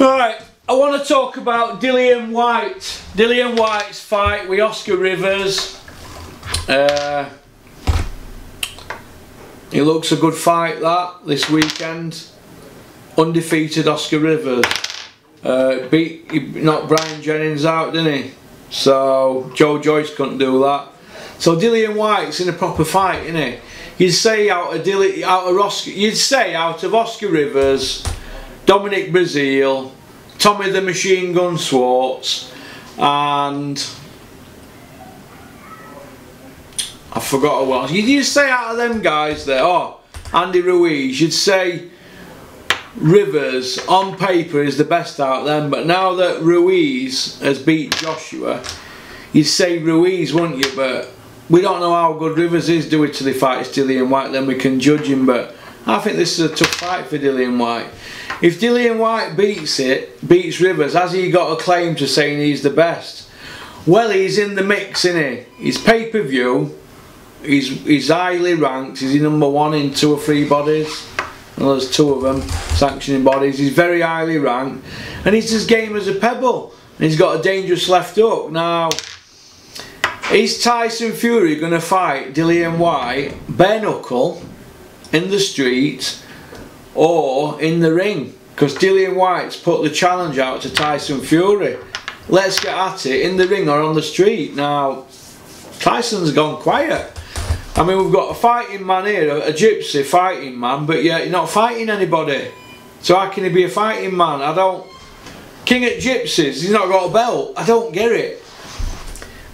Right, I want to talk about Dillian Whyte. Dillian Whyte's fight with Oscar Rivas. Uh, it looks a good fight that this weekend. Undefeated Oscar Rivas. Uh, beat he knocked Bryant Jennings out, didn't he? So Joe Joyce couldn't do that. So Dillian Whyte's in a proper fight, isn't he? You'd say out of Dillian, out of Oscar, you'd say out of Oscar Rivas, Dominic Breazeale, Tommy the Machine Gun Schwarz, and I forgot who else. You'd say out of them guys there, oh, Andy Ruiz, you'd say Rivas on paper is the best out of them, but now that Ruiz has beat Joshua, you'd say Ruiz, wouldn't you? But we don't know how good Rivas is, do we, till he fights Dillian Whyte, then we can judge him. But I think this is a tough fight for Dillian Whyte. If Dillian Whyte beats it, beats Rivas, has he got a claim to saying he's the best? Well, he's in the mix, isn't he? He's pay-per-view, he's, he's highly ranked, he's number one in two or three bodies. Well, there's two of them sanctioning bodies. He's very highly ranked, and he's as game as a pebble. And he's got a dangerous left hook. Now, is Tyson Fury going to fight Dillian Whyte bare knuckle in the street or in the ring? Because Dillian Whyte's put the challenge out to Tyson Fury. Let's get at it in the ring or on the street. Now, Tyson's gone quiet. I mean, we've got a fighting man here, a gypsy fighting man, but yet you're not fighting anybody. So how can he be a fighting man? I don't... King at Gypsies, he's not got a belt. I don't get it.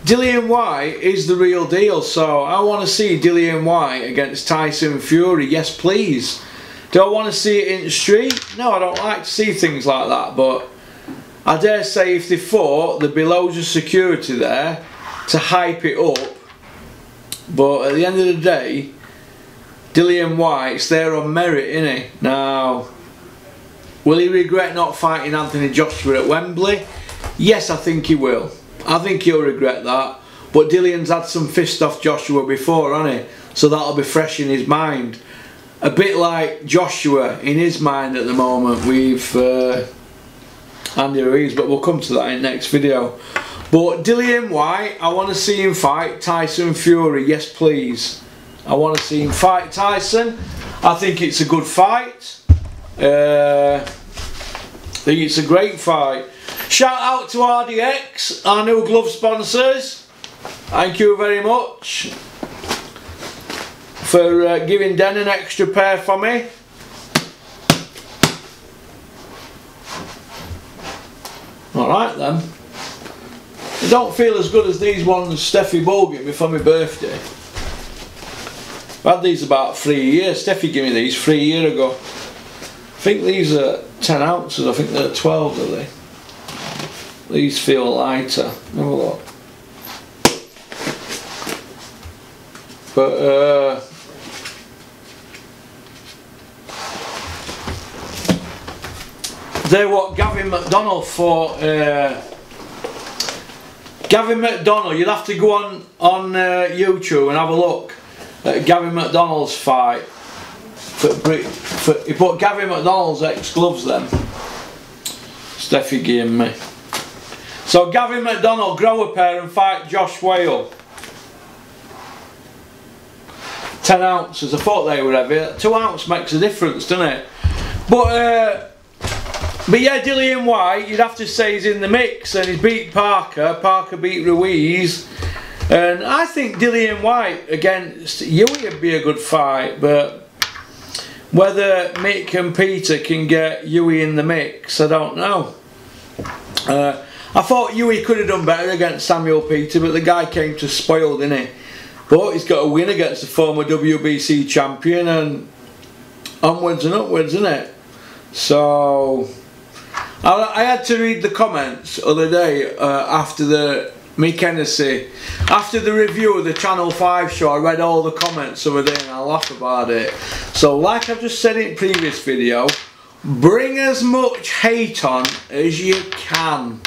Dillian Whyte is the real deal, so I want to see Dillian Whyte against Tyson Fury. Yes, please. Do I want to see it in the street? No, I don't like to see things like that, but I dare say if they fought, there'd be loads of security there to hype it up but at the end of the day, Dillian Whyte's there on merit, isn't he? Now, will he regret not fighting Anthony Joshua at Wembley? Yes, I think he will. I think he'll regret that. But Dillian's had some fist off Joshua before, hasn't he? So that'll be fresh in his mind. A bit like Joshua in his mind at the moment with uh, Andy Ruiz, but we'll come to that in the next video. But Dillian Whyte, I want to see him fight Tyson Fury. Yes, please. I want to see him fight Tyson. I think it's a good fight. Uh, I think it's a great fight. Shout out to RDX, our new glove sponsors. Thank you very much for uh, giving Den an extra pair for me. Alright then. They don't feel as good as these ones Steffi Bull gave me for my birthday. I've had these about three years. Steffi gave me these three years ago. I think these are 10 ounces, I think they're 12 are they? These feel lighter. Have a look. But uh, they're what Gavin McDonald for uh, Gavin McDonald, you'll have to go on on uh, YouTube and have a look at Gavin McDonald's fight. For, for, he put Gavin McDonald's ex gloves then. Steffi gave me. So Gavin McDonald, grow a pair and fight Josh Wale. 10 ounces, I thought they were heavy. 2 ounce makes a difference, doesn't it? But uh, but yeah, Dillian Whyte, you'd have to say he's in the mix and he's beat Parker. Parker beat Ruiz. And I think Dillian Whyte against Hughie would be a good fight, but whether Mick and Peter can get Hughie in the mix, I don't know. Uh, I thought Hughie could have done better against Samuel Peter, but the guy came to spoil, didn't he? But he's got a win against the former WBC champion and onwards and upwards, isn't it? So I, had to read the comments other day uh, after the Mick Hennessy after the review of the Channel 5 show I read all the comments over there and I laugh about it so like I've just said in previous video bring as much hate on as you can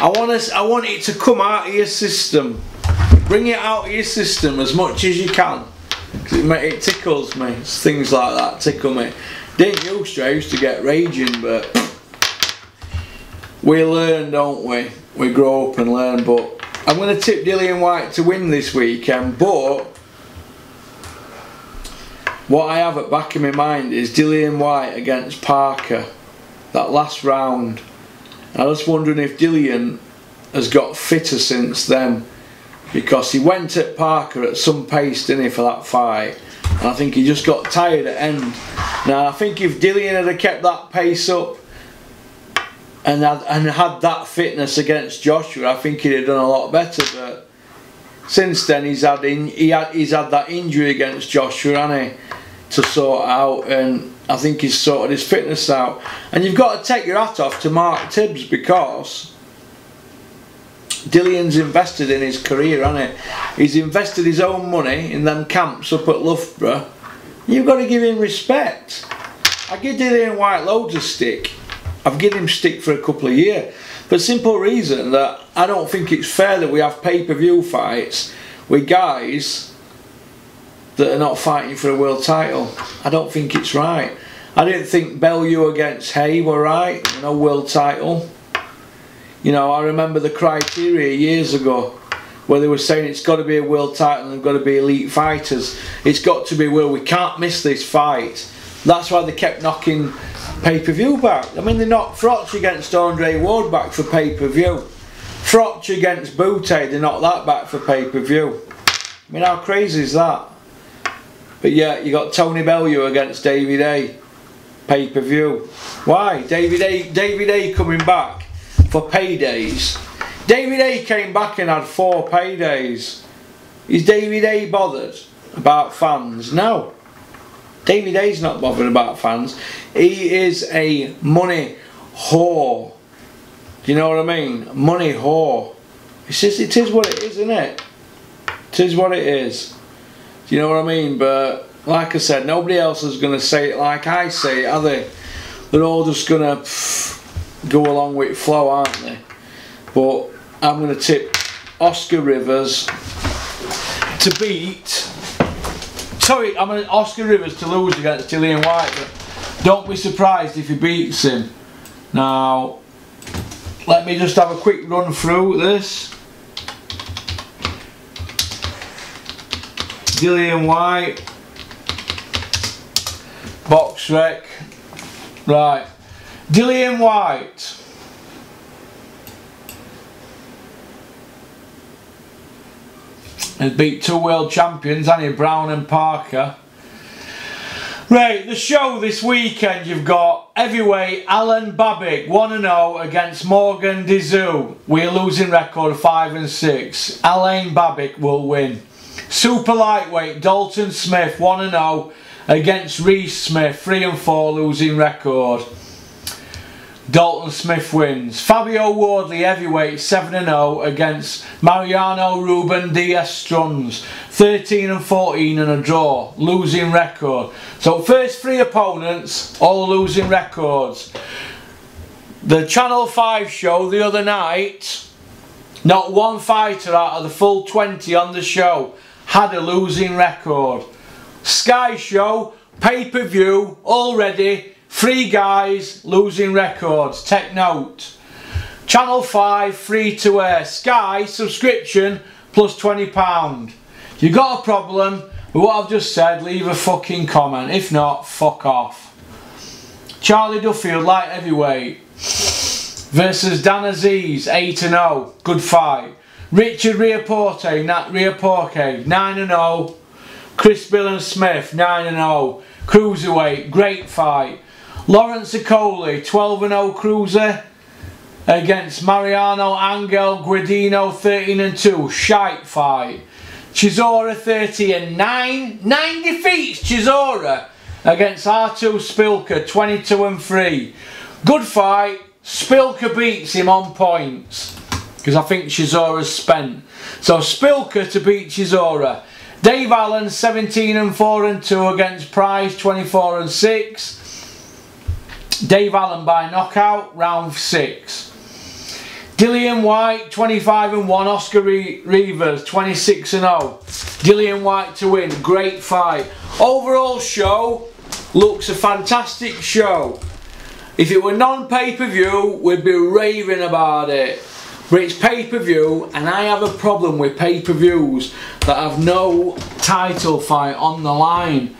I want us I want it to come out of your system Bring it out of your system as much as you can. It, it, tickles me. It's things like that tickle me. Didn't used to, I used to get raging, but we learn, don't we? We grow up and learn, but I'm going to tip Dillian Whyte to win this weekend, but what I have at back of my mind is Dillian Whyte against Parker, that last round. I was wondering if Dillian has got fitter since then because he went at Parker at some pace, didn't he, for that fight? And I think he just got tired at the end. Now, I think if Dillian had kept that pace up and had, and had that fitness against Joshua, I think he'd have done a lot better. But since then, he's had in, he had he's had that injury against Joshua, hasn't he, to sort out, and I think he's sorted his fitness out. And you've got to take your hat off to Mark Tibbs because Dillian's invested in his career, hasn't he? He's invested his own money in them camps up at Loughborough. You've got to give him respect. I give Dillian Whyte loads of stick. I've given him stick for a couple of years. For simple reason that I don't think it's fair that we have pay-per-view fights with guys that are not fighting for a world title. I don't think it's right. I didn't think Bellew against Haye were right, know, world title. You know, I remember the criteria years ago where they were saying it's got to be a world title and they've got to be elite fighters. It's got to be, well, we can't miss this fight. That's why they kept knocking pay-per-view back. I mean, they knocked Froch against Andre Ward back for pay-per-view. Froch against Bute, they knocked that back for pay-per-view. I mean, how crazy is that? But yeah, you got Tony Bellew against David Haye. Pay-per-view. Why? David Haye. David Haye. coming back for paydays. David Haye came back and had four paydays. Is David Haye bothered about fans? No. David Haye's not bothered about fans. He is a money whore. Do you know what I mean? Money whore. It's just, it is what it is, isn't it? It is what it is. Do you know what I mean? But like I said, nobody else is going to say it like I say it, are they? They're all just going to go along with flow, aren't they? But I'm going to tip Oscar Rivas to beat. Sorry, I'm going to Oscar Rivas to lose against Dillian Whyte. But don't be surprised if he beats him. Now, let me just have a quick run through this. Dillian Whyte, box BoxRec, right. Dillian Whyte. Has beat two world champions, Annie Brown and Parker. Right, the show this weekend you've got heavyweight Alen Babic 1-0 against Morgan Dizu. We're losing record 5 and 6. Alen Babic will win. Super lightweight Dalton Smith 1-0 against Reese Smith 3 and 4 losing record. Dalton Smith wins. Fabio Wardley heavyweight 7-0 against Mariano Ruben Diaz Strunz. 13 and 14 and a draw. Losing record. So first three opponents all losing records. The Channel 5 show the other night, not one fighter out of the full 20 on the show had a losing record. Sky show, pay-per-view, already Three guys losing records. Take note. Channel 5 free to air. Sky subscription plus £20. You got a problem with what I've just said, leave a fucking comment. If not, fuck off. Charlie Duffield, light heavyweight. Versus Dan Azeez, 8-0. Good fight. Richard Riakporhe, Nat Riakporhe, 9-0. Chris Billam-Smith, 9-0. Cruiserweight, great fight. Lawrence Okolie, 12-0 cruiser against Mariano Angel Gudino, 13-2. Shite fight. Chisora 30 and 9. 9 defeats Chisora against Artur Szpilka 22 and 3. Good fight. Szpilka beats him on points. Because I think Chisora's spent. So Szpilka to beat Chisora. Dave Allen 17 and 4 and 2 against Price 24 and 6. Dave Allen by knockout, round 6. Dillian Whyte 25 and 1, Oscar Rivas 26 and 0. Dillian Whyte to win, great fight. Overall show looks a fantastic show. If it were non-pay-per-view, we'd be raving about it. But it's pay-per-view and I have a problem with pay-per-views that have no title fight on the line.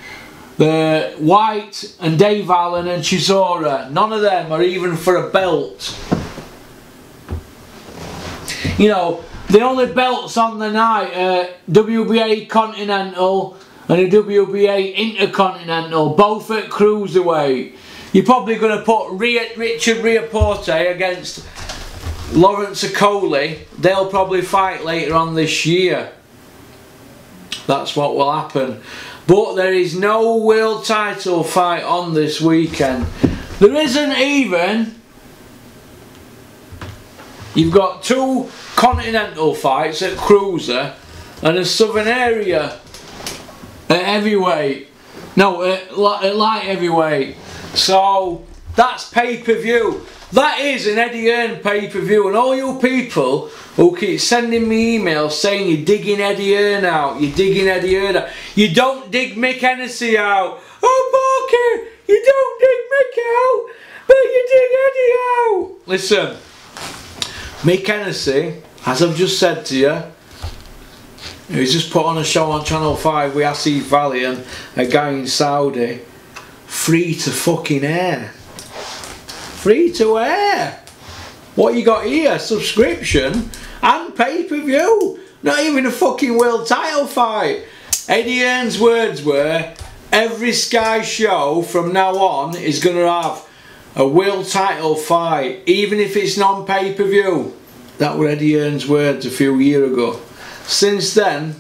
The Whyte and Dave Allen and Chisora, none of them are even for a belt. You know, the only belts on the night are WBA Continental and a WBA Intercontinental, both at Cruiserweight. You're probably going to put Richard Riakporhe against Lawrence Okolie. They'll probably fight later on this year. That's what will happen. But there is no world title fight on this weekend. There isn't even. You've got two continental fights at cruiser and a southern area at heavyweight. No, at light heavyweight. So that's pay-per-view. That is an Eddie Hearn pay-per-view and all you people who keep sending me emails saying you're digging Eddie Hearn out, you're digging Eddie Hearn out. You don't dig Mick Hennessy out. Oh Barker, you don't dig Mick out, but you dig Eddie out. Listen, Mick Hennessy, as I've just said to you, he's just put on a show on Channel 5 with Asif Valley and a guy in Saudi. Free to fucking air. Free to air. What you got here? Subscription and pay-per-view. Not even a fucking world title fight. Eddie Hearn's words were, every Sky show from now on is going to have a world title fight, even if it's non-pay-per-view. That were Eddie Hearn's words a few years ago. Since then,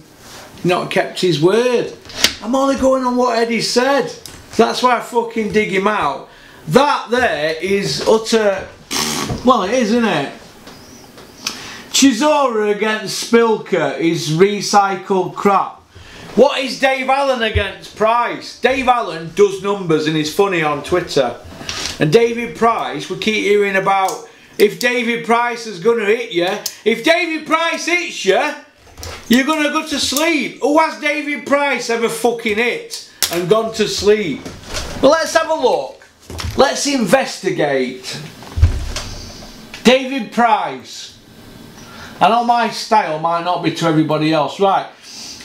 not kept his word. I'm only going on what Eddie said. That's why I fucking dig him out. That there is utter... Well, it is, isn't it? Chisora against Szpilka is recycled crap. What is Dave Allen against Price? Dave Allen does numbers and he's funny on Twitter. And David Price, we keep hearing about if David Price is going to hit you. If David Price hits you, you're going to go to sleep. Who has David Price ever fucking hit and gone to sleep? Well, let's have a look. Let's investigate. David Price. I know my style might not be to everybody else. Right.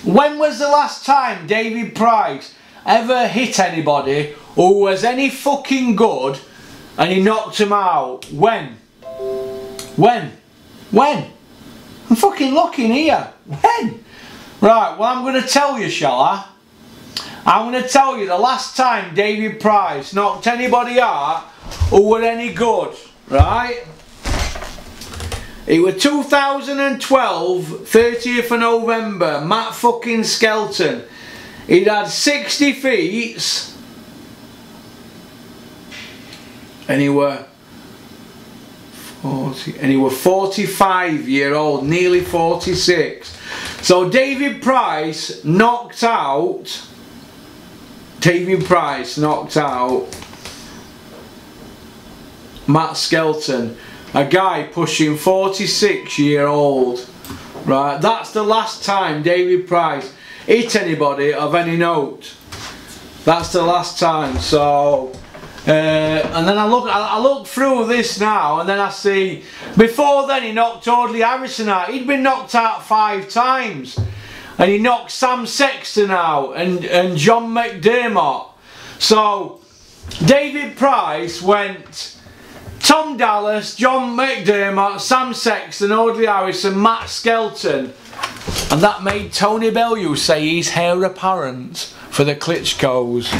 When was the last time David Price ever hit anybody who was any fucking good and he knocked him out? When? When? When? I'm fucking looking here. When? Right, well I'm going to tell you, shall I? I'm going to tell you the last time David Price knocked anybody out who were any good, right? It was 2012, 30th of November, Matt fucking Skelton. He'd had 60 feet and he were 40, and he was 45 year old, nearly 46. So David Price knocked out, David Price knocked out. Matt Skelton a guy pushing 46 year old. Right that's the last time David Price hit anybody of any note. That's the last time so uh, and then I look I look through this now and then I see before then he knocked Audley Harrison out. He'd been knocked out five times and he knocked Sam Sexton out and, and John McDermott so David Price went Tom Dallas, John McDermott, Sam Sexton, Audley Harrison, Matt Skelton. And that made Tony Bellew say he's heir apparent for the Klitschko's.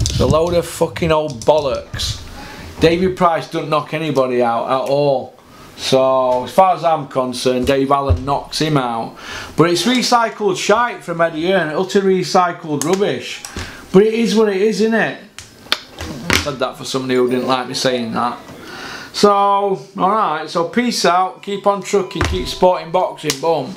It's a load of fucking old bollocks. David Price don't knock anybody out at all. So, as far as I'm concerned, Dave Allen knocks him out. But it's recycled shite from Eddie Hearn, utter recycled rubbish. But it is what it is, isn't it? I said that for somebody who didn't like me saying that. So, alright, so peace out, keep on trucking, keep sporting boxing, boom.